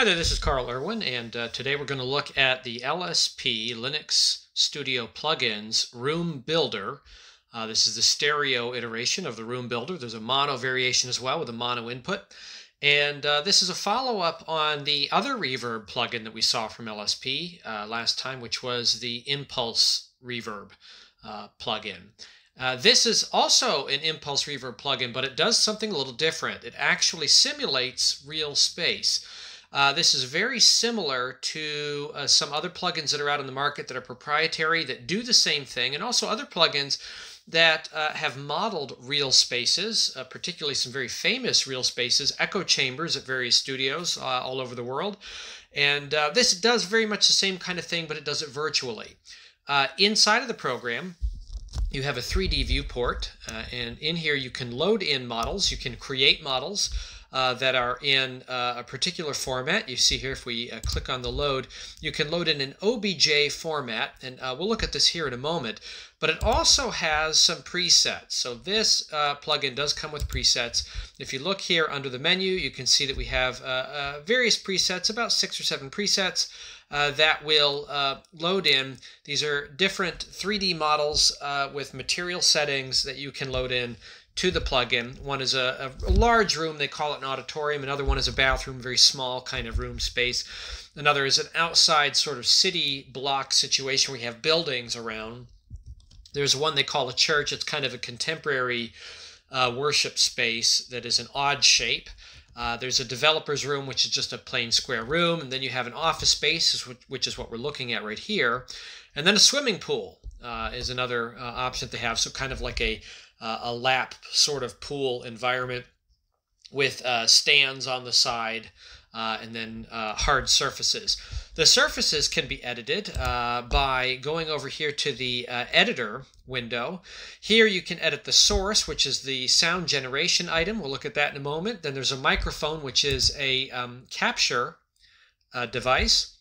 Hi there, this is Carl Irwin, and uh, today we're going to look at the LSP Linux Studio Plugins Room Builder. Uh, this is the stereo iteration of the Room Builder. There's a mono variation as well with a mono input. And uh, this is a follow-up on the other reverb plugin that we saw from LSP uh, last time, which was the Impulse Reverb uh, plugin. Uh, this is also an Impulse Reverb plugin, but it does something a little different. It actually simulates real space. Uh, this is very similar to uh, some other plugins that are out on the market that are proprietary that do the same thing, and also other plugins that uh, have modeled real spaces, uh, particularly some very famous real spaces, echo chambers at various studios uh, all over the world. And uh, this does very much the same kind of thing, but it does it virtually. inside of the program, you have a 3D viewport, and in here you can load in models, you can create models uh, that are in uh, a particular format. You see here, if we uh, click on the load, you can load in an OBJ format, and uh, we'll look at this here in a moment. But it also has some presets. So this uh, plugin does come with presets. If you look here under the menu, you can see that we have uh, various presets, about six or seven presets. Uh, that will uh, load in. These are different 3D models uh, with material settings that you can load in to the plugin. One is a, a, large room, they call it an auditorium. Another one is a bathroom, very small kind of room space. Another is an outside sort of city block situation where you have buildings around. There's one they call a church. It's kind of a contemporary uh, worship space that is an odd shape. Uh, there's a developer's room, which is just a plain square room. And then you have an office space, which is what we're looking at right here. And then a swimming pool uh, is another uh, option to have. So kind of like a uh, a lap sort of pool environment with uh, stands on the side uh, and then uh, hard surfaces. The surfaces can be edited uh, by going over here to the uh, editor window. Here you can edit the source, which is the sound generation item. We'll look at that in a moment. Then there's a microphone, which is a um, capture device.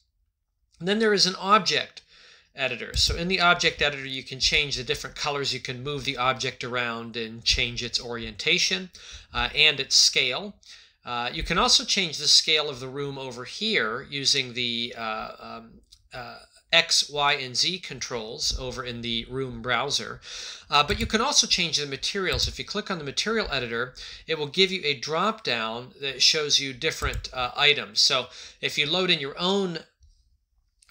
And then there is an object editor. So in the object editor, you can change the different colors. You can move the object around and change its orientation uh, and its scale. Uh, you can also change the scale of the room over here using the uh, um, uh, X, Y, and Z controls over in the room browser. Uh, but you can also change the materials. If you click on the material editor, it will give you a drop down that shows you different uh, items. So if you load in your own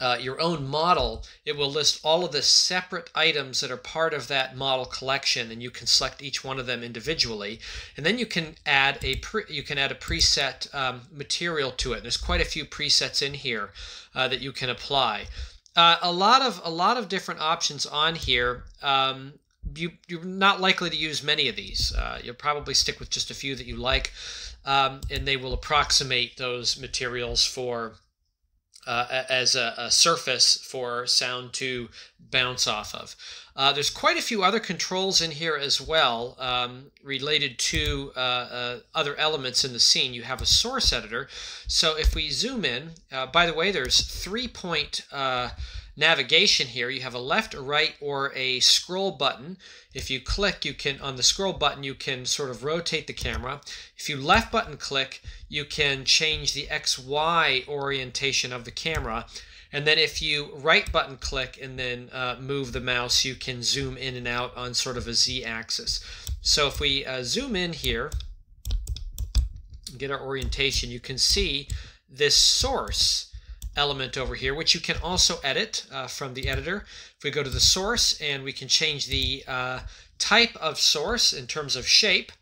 uh, your own model, it will list all of the separate items that are part of that model collection, and you can select each one of them individually. And then you can add a you can add a preset um, material to it. There's quite a few presets in here uh, that you can apply. Uh, a lot of a lot of different options on here. Um, you, you're not likely to use many of these. Uh, you'll probably stick with just a few that you like, um, and they will approximate those materials for uh, as a, a, surface for sound to bounce off of. Uh, there's quite a few other controls in here as well um, related to uh, uh other elements in the scene. You have a source editor. So if we zoom in, uh, by the way, there's three point uh, navigation here. You have a left, a right, or a scroll button. If you click, you can on the scroll button, you can sort of rotate the camera. If you left button click, you can change the XY orientation of the camera. And then if you right button click and then uh, move the mouse, you can zoom in and out on sort of a Z axis. So if we uh, zoom in here, get our orientation, you can see this source element over here, which you can also edit uh, from the editor. If we go to the source and we can change the uh, type of source in terms of shape,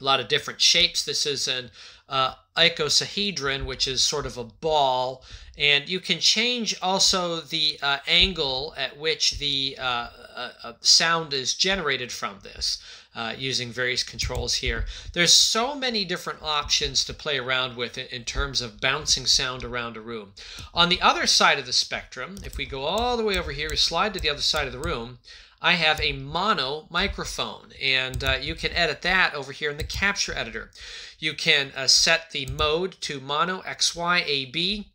a lot of different shapes. This is an uh, icosahedron, which is sort of a ball. And you can change also the uh, angle at which the uh, uh, uh sound is generated from this uh, using various controls here. There's so many different options to play around with in, in terms of bouncing sound around a room. On the other side of the spectrum, if we go all the way over here, we slide to the other side of the room, I have a mono microphone, and uh, you can edit that over here in the capture editor. You can uh, set the mode to mono XYAB,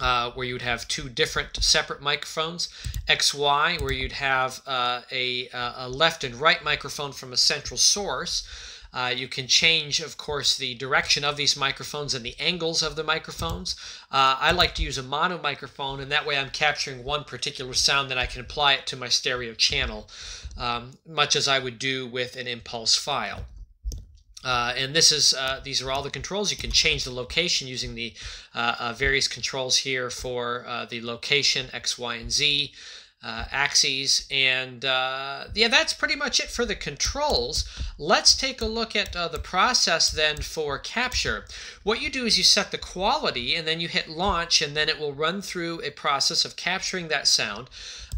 uh, where you'd have two different separate microphones, XY, where you'd have uh, a, uh, a, left and right microphone from a central source. Uh, you can change, of course, the direction of these microphones and the angles of the microphones. Uh, I like to use a mono microphone, and that way I'm capturing one particular sound, then I can apply it to my stereo channel, um, much as I would do with an impulse file. Uh, and this is uh, these are all the controls. You can change the location using the uh, uh various controls here for uh, the location X, Y, and Z uh, axes. And uh, yeah, that's pretty much it for the controls. Let's take a look at the process then for capture. What you do is you set the quality and then you hit launch and then it will run through a process of capturing that sound.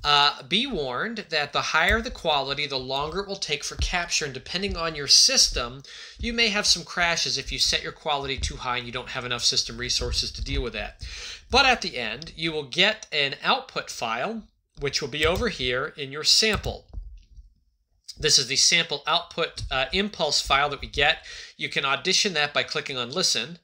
Uh, be warned that the higher the quality, the longer it will take for capture. And depending on your system, you may have some crashes if you set your quality too high and you don't have enough system resources to deal with that. But at the end, you will get an output file, which will be over here in your sample. This is the sample output uh, impulse file that we get. You can audition that by clicking on listen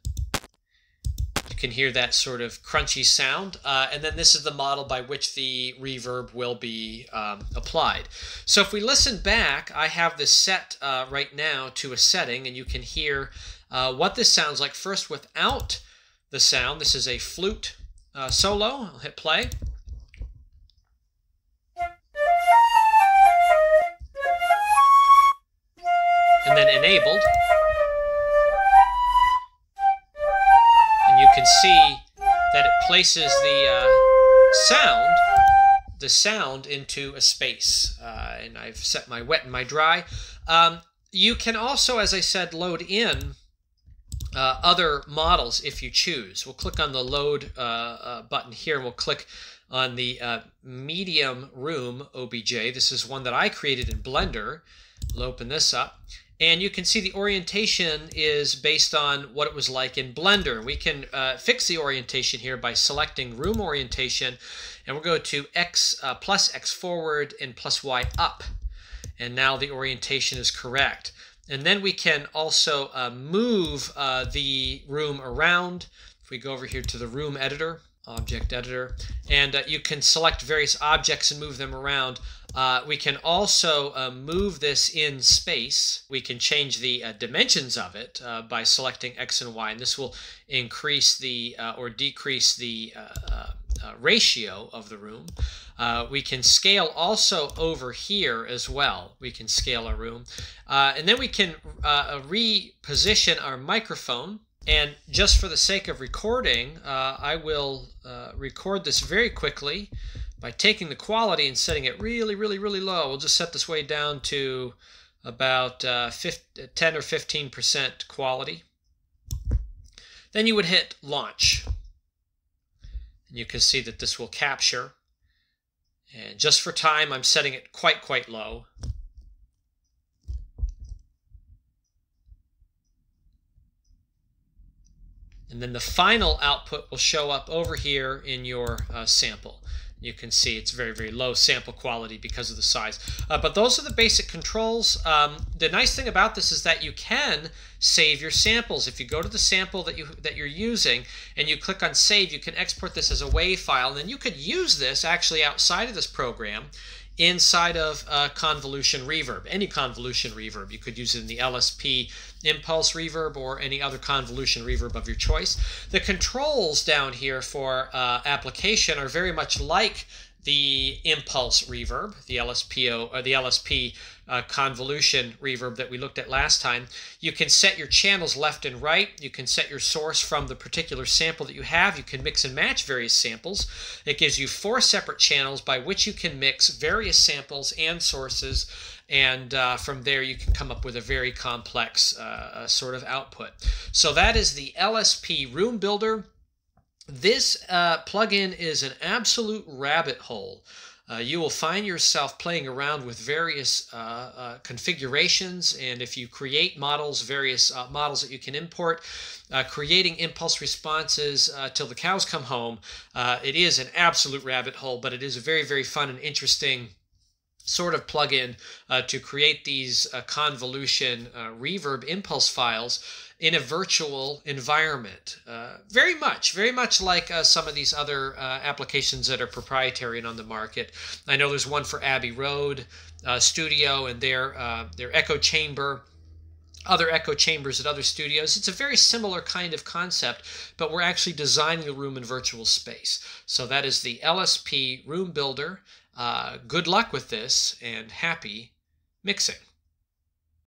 You can hear that sort of crunchy sound. Uh, and then this is the model by which the reverb will be um, applied. So if we listen back, I have this set uh, right now to a setting, and you can hear uh, what this sounds like first without the sound. This is a flute uh, solo. I'll hit play. Enabled and you can see that it places the uh, sound the sound into a space. Uh, and I've set my wet and my dry. Um, you can also, as I said, load in uh, other models if you choose. We'll click on the load uh, uh, button here we'll click on the uh, medium room OBJ. This is one that I created in Blender. We'll open this up. And you can see the orientation is based on what it was like in Blender. We can uh, fix the orientation here by selecting room orientation and we'll go to X uh, plus X forward and plus Y up. And now the orientation is correct. And then we can also uh, move uh, the room around. If we go over here to the room editor, object editor, and uh, you can select various objects and move them around. Uh, we can also uh, move this in space. We can change the uh, dimensions of it uh, by selecting X and Y, and this will increase the uh, or decrease the ratio of the room. we can scale also over here as well. We can scale our room. and then we can reposition our microphone and just for the sake of recording, uh, I will uh, record this very quickly by taking the quality and setting it really, really, really low. We'll just set this way down to about uh, 50, 10 or 15% quality. Then you would hit launch. And you can see that this will capture. And just for time, I'm setting it quite, quite low. And then the final output will show up over here in your uh, sample. You can see it's very, very low sample quality because of the size. Uh, but those are the basic controls. Um, the nice thing about this is that you can save your samples. If you go to the sample that, you, that you're using and you click on save, you can export this as a WAV file. And then you could use this actually outside of this program inside of a convolution reverb, any convolution reverb. You could use it in the LSP impulse reverb or any other convolution reverb of your choice. The controls down here for uh, application are very much like the impulse reverb, the LSPO or the LSP uh, convolution reverb that we looked at last time. You can set your channels left and right. You can set your source from the particular sample that you have. You can mix and match various samples. It gives you four separate channels by which you can mix various samples and sources and uh, from there you can come up with a very complex uh, sort of output. So that is the LSP Room Builder. This uh, plugin is an absolute rabbit hole. Uh, you will find yourself playing around with various uh, uh, configurations and if you create models, various uh, models that you can import, uh, creating impulse responses uh, till the cows come home. it is an absolute rabbit hole, but it is a very, very fun and interesting sort of plugin uh, to create these uh, convolution uh, reverb impulse files in a virtual environment. Uh, very much, very much like uh, some of these other uh, applications that are proprietary and on the market. I know there's one for Abbey Road Studio and their their echo chamber other echo chambers at other studios. It's a very similar kind of concept, but we're actually designing the room in virtual space. So that is the LSP Room Builder. Uh, good luck with this and happy mixing.